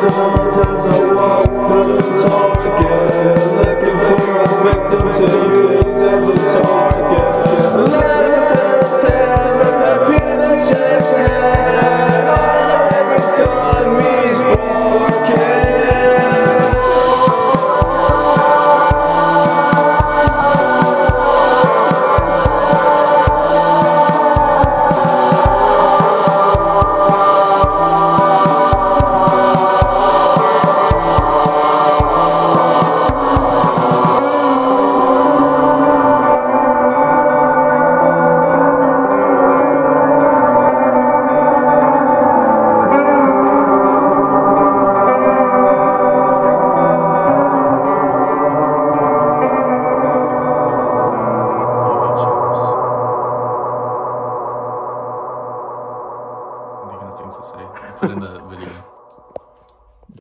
Sometimes I walk through the target to say. Put in the video.